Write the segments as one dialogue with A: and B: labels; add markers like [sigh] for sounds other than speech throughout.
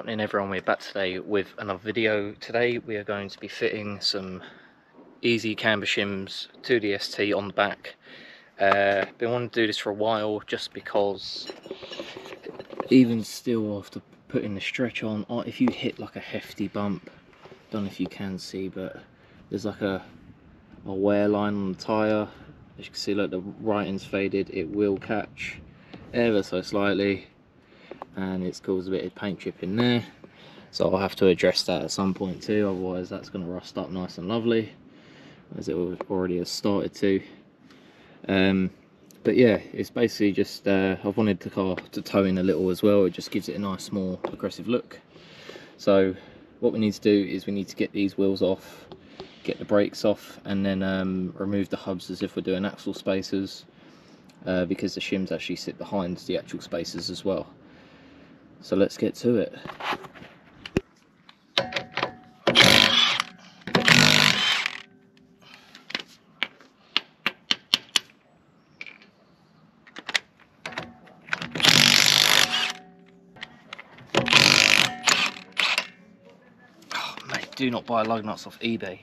A: happening everyone we're back today with another video. Today we are going to be fitting some easy camber shims to the ST on the back. Uh, been wanting to do this for a while just because even still after putting the stretch on if you hit like a hefty bump don't know if you can see but there's like a a wear line on the tire. As you can see like the writing's faded it will catch ever so slightly and it's caused a bit of paint chipping there. So I'll have to address that at some point too otherwise that's going to rust up nice and lovely as it already has started to. Um, but yeah it's basically just uh, I've wanted the car to toe in a little as well it just gives it a nice more aggressive look. So what we need to do is we need to get these wheels off get the brakes off and then um, remove the hubs as if we're doing axle spacers uh, because the shims actually sit behind the actual spacers as well so let's get to it. Oh, do not buy lug nuts off eBay.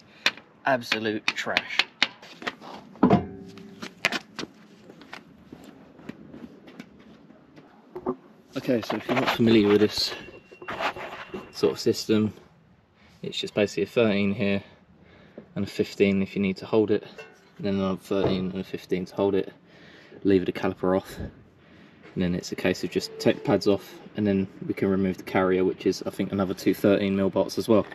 A: Absolute trash. Okay, so if you're not familiar with this sort of system, it's just basically a 13 here and a 15 if you need to hold it, then another 13 and a 15 to hold it, leave the caliper off, and then it's a case of just take the pads off, and then we can remove the carrier, which is I think another two 13 mil bolts as well.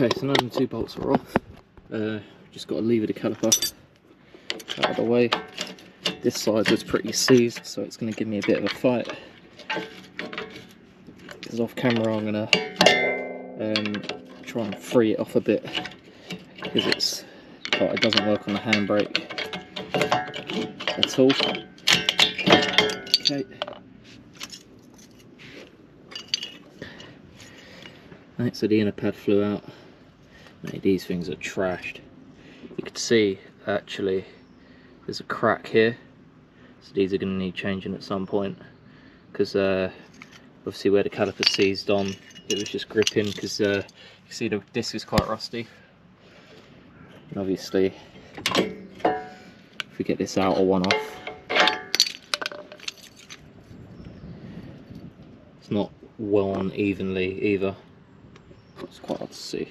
A: Okay, so now the two bolts are off. Uh, just got to lever the caliper out of the way. This side was pretty seized, so it's going to give me a bit of a fight. Because off camera I'm going to um, try and free it off a bit because it's oh, it doesn't work on the handbrake at all. Okay. Right, so the inner pad flew out. Mate, these things are trashed. You can see actually there's a crack here. So these are going to need changing at some point because uh, obviously where the caliper seized on it was just gripping because uh, you see the disc is quite rusty. And obviously if we get this out, outer one off it's not on evenly either it's quite hard to see.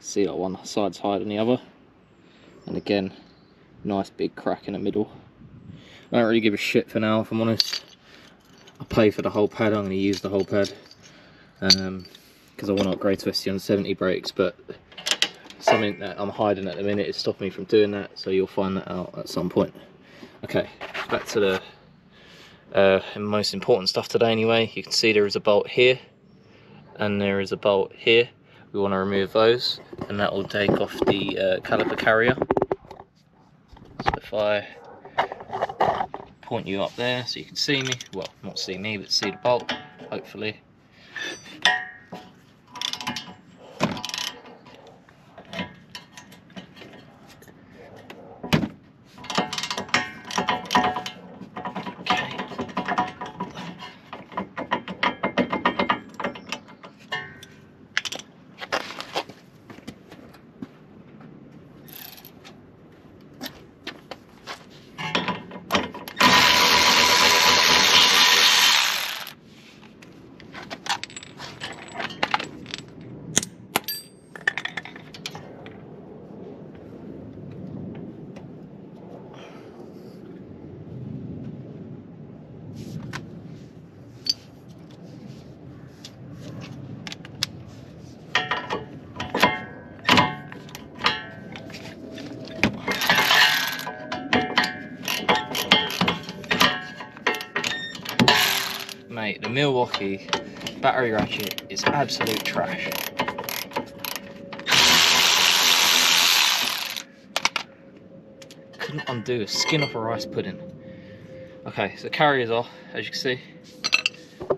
A: See that one side's higher than the other. And again, nice big crack in the middle. I don't really give a shit for now, if I'm honest. I pay for the whole pad, I'm going to use the whole pad. Because um, I want to upgrade to ST170 brakes, but something that I'm hiding at the minute is stopping me from doing that, so you'll find that out at some point. Okay, back to the uh, most important stuff today anyway. You can see there is a bolt here and there is a bolt here we want to remove those and that will take off the uh, caliper carrier. So if I point you up there so you can see me. Well not see me but see the bolt hopefully Milwaukee battery ratchet is absolute trash. Couldn't undo a skin off a rice pudding. Okay, so carrier's off, as you can see.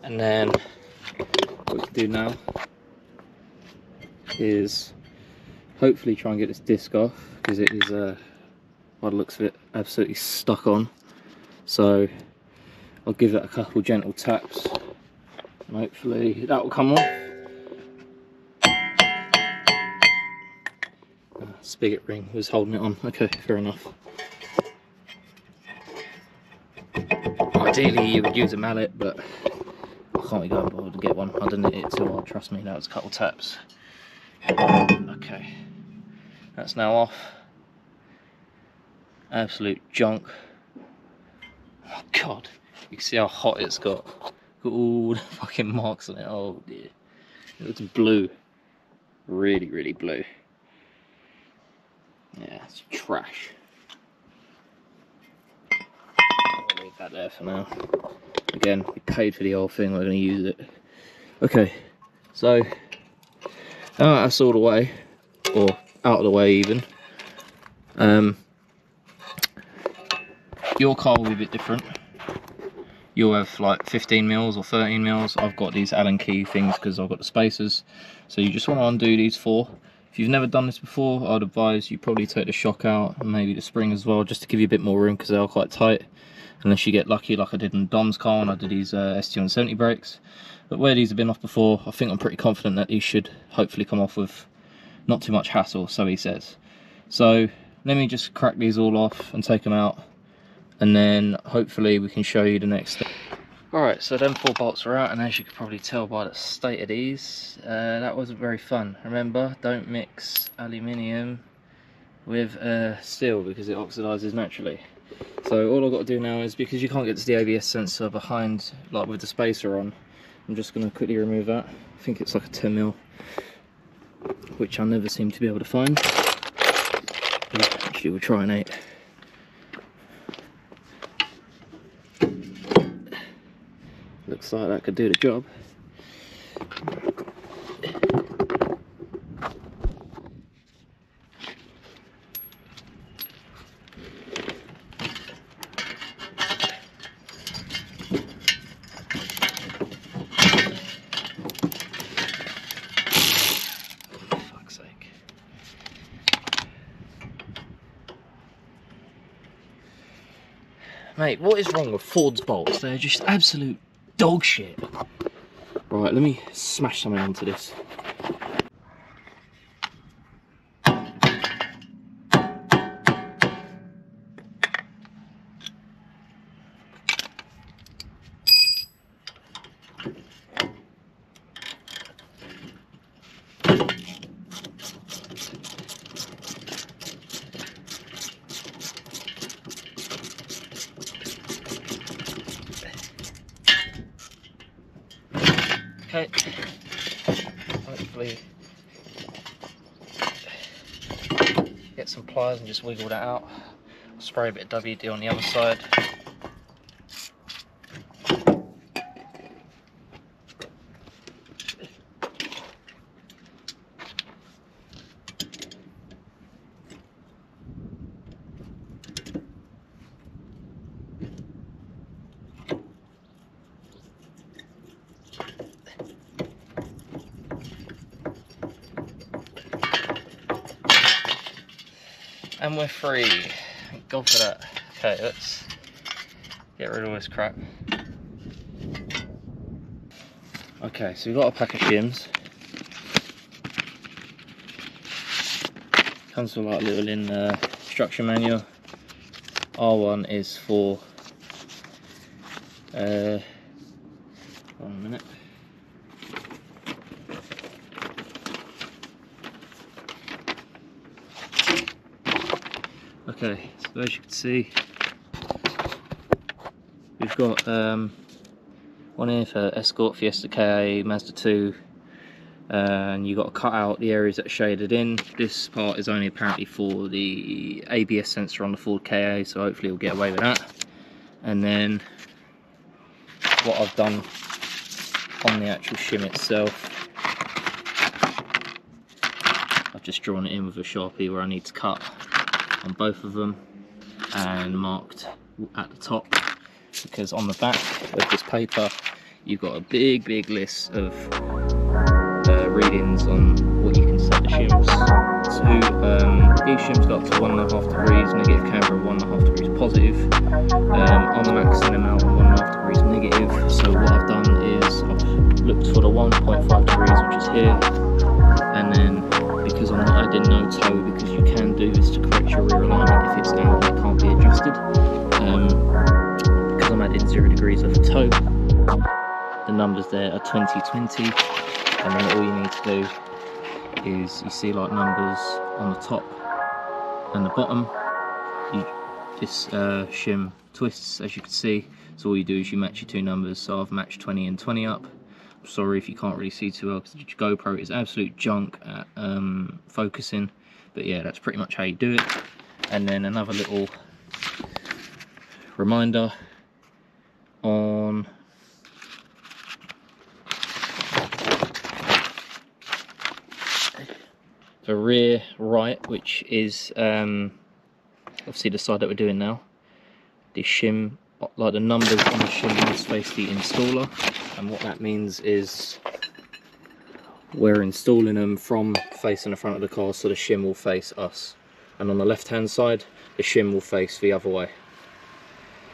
A: And then what we can do now is hopefully try and get this disc off because it is, uh, by the looks of it, absolutely stuck on. So I'll give it a couple gentle taps and hopefully that will come off. Uh, spigot ring was holding it on. Okay, fair enough. Ideally you would use a mallet, but I can't be going bothered to get one. I didn't hit it too hard, trust me, that was a couple taps. Okay, that's now off. Absolute junk. Oh god, you can see how hot it's got. Got all the [laughs] fucking marks on it. Oh dear. It looks blue. Really, really blue. Yeah, it's trash. I'll leave that there for now. Again, we paid for the whole thing, we're going to use it. Okay, so now that's all the way, or out of the way even. Um, your car will be a bit different. You'll have like 15 mils or 13 mils. I've got these Allen key things because I've got the spacers. So you just want to undo these four. If you've never done this before, I'd advise you probably take the shock out and maybe the spring as well, just to give you a bit more room because they are quite tight. Unless you get lucky like I did in Dom's car when I did these uh, ST170 brakes. But where these have been off before, I think I'm pretty confident that these should hopefully come off with not too much hassle, so he says. So let me just crack these all off and take them out and then hopefully we can show you the next step. Alright, so them four bolts are out and as you can probably tell by the state of these, uh, that wasn't very fun. Remember, don't mix aluminium with uh, steel because it oxidizes naturally. So all I've got to do now is, because you can't get to the ABS sensor behind, like with the spacer on, I'm just going to quickly remove that. I think it's like a 10 mil, which I never seem to be able to find. Actually, we'll try an 8. Looks like that could do the job. Mate, what is wrong with Ford's bolts? They're just absolute dog shit. Right, let me smash something onto this. Okay. Get some pliers and just wiggle that out. Spray a bit of WD on the other side. And we're free. God for that. Okay, let's get rid of all this crap. Okay, so we've got a pack of shims. Comes with like a little in uh, instruction manual. R1 is for uh, one minute. Okay, so as you can see, we've got um, one here for Escort, Fiesta KA, Mazda 2, uh, and you've got to cut out the areas that are shaded in. This part is only apparently for the ABS sensor on the Ford KA, so hopefully we'll get away with that. And then what I've done on the actual shim itself. I've just drawn it in with a Sharpie where I need to cut on both of them and marked at the top because on the back of this paper you've got a big big list of uh, readings on what you can set the shims to. Um, these shims got to one and a half degrees negative camber, one and a half degrees positive. Um, I'm maxing them out on one and a half degrees negative. So what I've done is I've looked for the 1.5 degrees, which is here, and then I didn't know no toe, because you can do this to correct your rear alignment if it's out and it can't be adjusted. Um, because I'm adding zero degrees of toe, the numbers there are 2020 and then all you need to do is you see like numbers on the top and the bottom. You, this uh, shim twists as you can see. So all you do is you match your two numbers. So I've matched 20 and 20 up sorry if you can't really see too well because the GoPro is absolute junk at um, focusing but yeah that's pretty much how you do it and then another little reminder on the rear right, which is um, obviously the side that we're doing now. The shim, like the numbers on the shim face the installer, and what that means is we're installing them from facing the front of the car so the shim will face us. And on the left hand side, the shim will face the other way.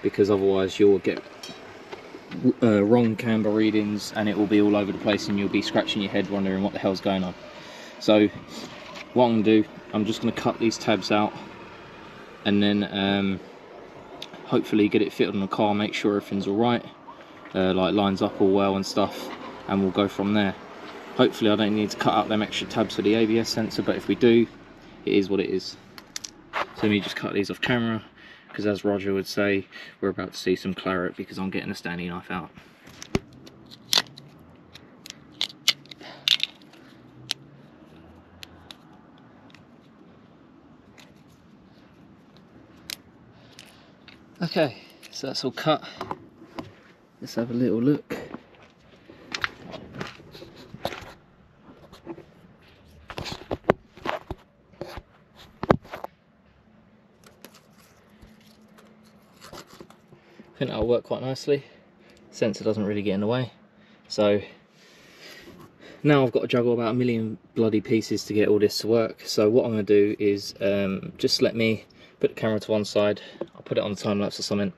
A: Because otherwise you'll get uh, wrong camber readings and it will be all over the place and you'll be scratching your head wondering what the hell's going on. So what I'm going to do, I'm just going to cut these tabs out and then um, hopefully get it fitted on the car, make sure everything's alright, uh, like lines up all well and stuff, and we'll go from there. Hopefully I don't need to cut out them extra tabs for the ABS sensor, but if we do, it is what it is. So let me just cut these off camera, because as Roger would say, we're about to see some claret because I'm getting a Stanley knife out. Okay, so that's all cut. Let's have a little look. I think that'll work quite nicely. Sensor doesn't really get in the way. So now I've got to juggle about a million bloody pieces to get all this to work. So what I'm going to do is um, just let me put the camera to one side, I'll put it on the time lapse or something,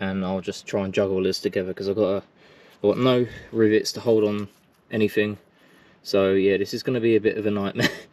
A: and I'll just try and juggle this together because I've got a, I've got no rivets to hold on anything. So yeah, this is going to be a bit of a nightmare. [laughs]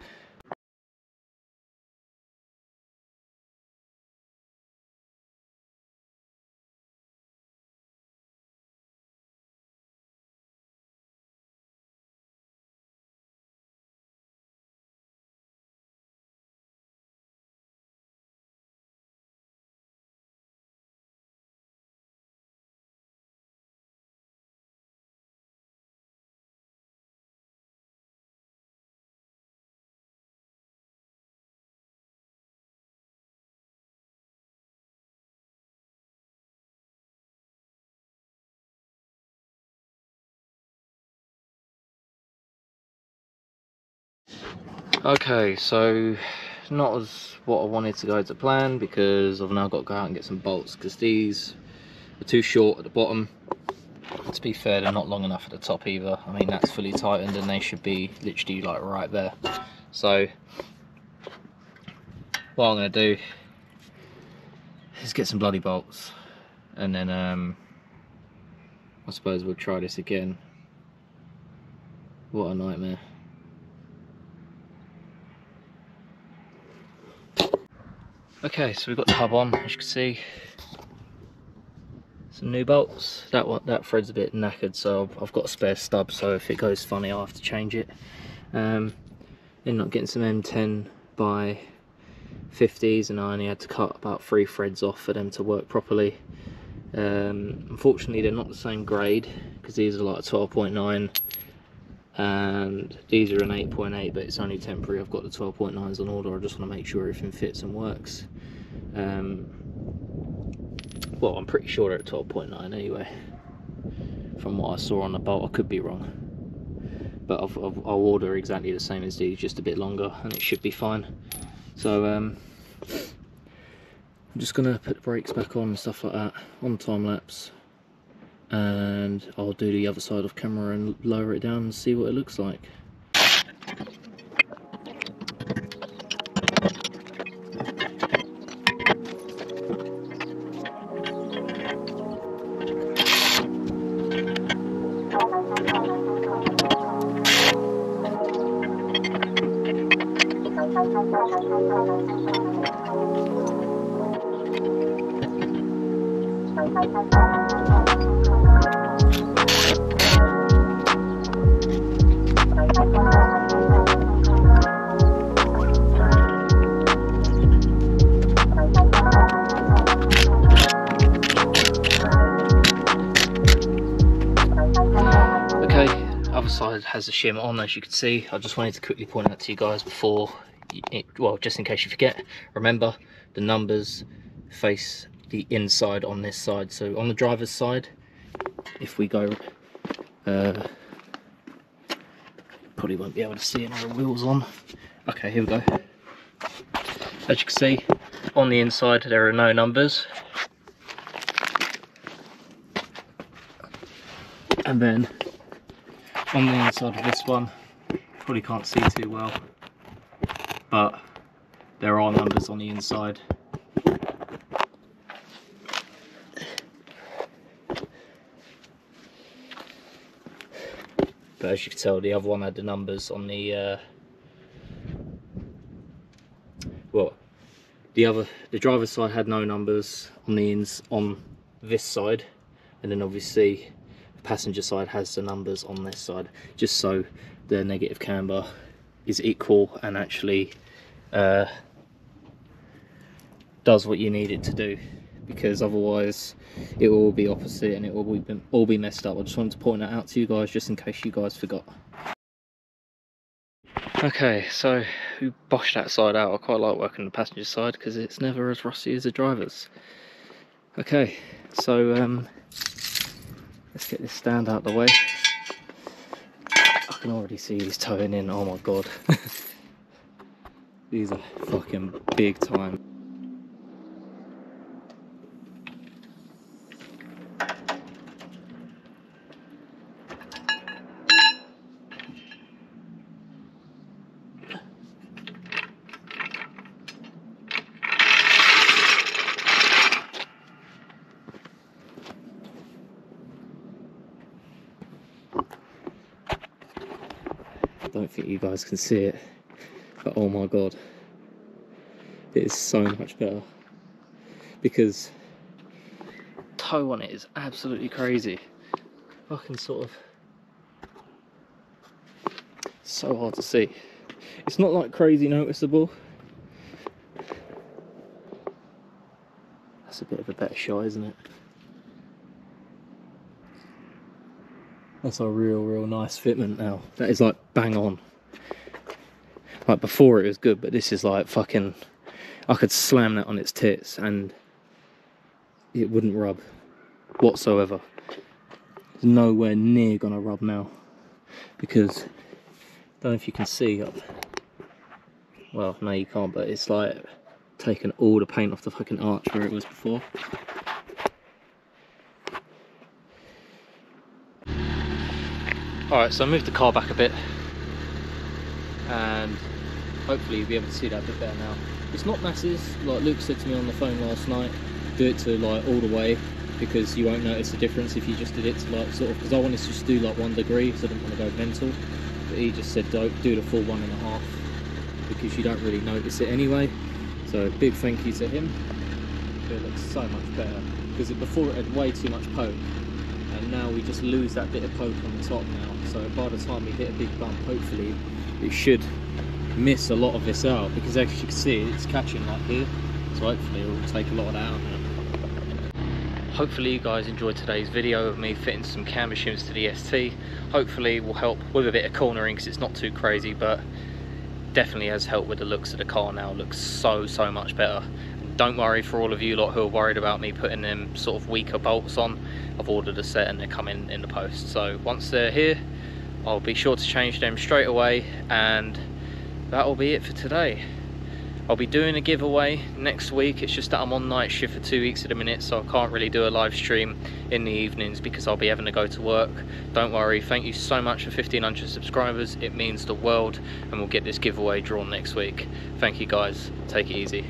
A: Okay, so not as what I wanted to go to plan because I've now got to go out and get some bolts because these are too short at the bottom. To be fair, they're not long enough at the top either. I mean, that's fully tightened and they should be literally like right there. So, what I'm going to do is get some bloody bolts and then um, I suppose we'll try this again. What a nightmare. Okay, so we've got the hub on, as you can see. Some new bolts. That one, that thread's a bit knackered, so I've got a spare stub, so if it goes funny, I'll have to change it. Um, ended up getting some M10 by 50s, and I only had to cut about three threads off for them to work properly. Um, unfortunately, they're not the same grade, because these are like 12.9 and these are an 8.8 but it's only temporary. I've got the 12.9s on order. I just want to make sure everything fits and works. Um, well I'm pretty sure they're at 12.9 anyway. From what I saw on the bolt. I could be wrong, but I've, I've, I'll order exactly the same as these, just a bit longer, and it should be fine. So um, I'm just gonna put the brakes back on and stuff like that on time lapse, and I'll do the other side of camera and lower it down and see what it looks like. Side has the shim on as you can see. I just wanted to quickly point out to you guys before, it, well just in case you forget, remember the numbers face the inside on this side. So on the driver's side, if we go, uh, probably won't be able to see the wheels on. Okay, here we go. As you can see, on the inside there are no numbers. And then on the inside of this one, probably can't see too well, but there are numbers on the inside. But as you can tell, the other one had the numbers on the, uh, well, the other, the driver's side had no numbers on the ins on this side, and then obviously passenger side has the numbers on this side, just so the negative camber is equal and actually uh, does what you need it to do because otherwise it will all be opposite and it will all be, all be messed up. I just wanted to point that out to you guys just in case you guys forgot. Okay, so we boshed that side out. I quite like working the passenger side because it's never as rusty as the driver's. Okay, so um, let's get this stand out the way. I can already see he's toeing in, oh my god. [laughs] These are fucking big time. I don't think you guys can see it, but oh my god, it is so much better because toe on it is absolutely crazy. Fucking sort of so hard to see. It's not like crazy noticeable. That's a bit of a better shot, isn't it? That's a real, real nice fitment now. That is like bang on. Like before it was good, but this is like fucking. I could slam that on its tits and it wouldn't rub whatsoever. It's nowhere near gonna rub now because I don't know if you can see up. Well, no, you can't, but it's like taken all the paint off the fucking arch where it was before. Alright, so I moved the car back a bit and hopefully you'll be able to see that a bit better now. It's not massive, like Luke said to me on the phone last night, do it to like all the way because you won't notice the difference if you just did it to like sort of, because I wanted to just do like one degree so I didn't want to go mental, but he just said don't do the full one and a half because you don't really notice it anyway. So big thank you to him. It looks so much better because before it had way too much poke and now we just lose that bit of poke on the top now so by the time we hit a big bump hopefully it should miss a lot of this out because as you can see it's catching like here so hopefully it will take a lot of that out now. Hopefully you guys enjoyed today's video of me fitting some camber shims to the ST. Hopefully it will help with a bit of cornering because it's not too crazy but definitely has helped with the looks of the car now. Looks so so much better don't worry for all of you lot who are worried about me putting them sort of weaker bolts on I've ordered a set and they're coming in the post so once they're here I'll be sure to change them straight away and that'll be it for today I'll be doing a giveaway next week. It's just that I'm on night shift for two weeks at a minute, so I can't really do a live stream in the evenings because I'll be having to go to work. Don't worry, thank you so much for 1500 subscribers. It means the world, and we'll get this giveaway drawn next week. Thank you guys. Take it easy.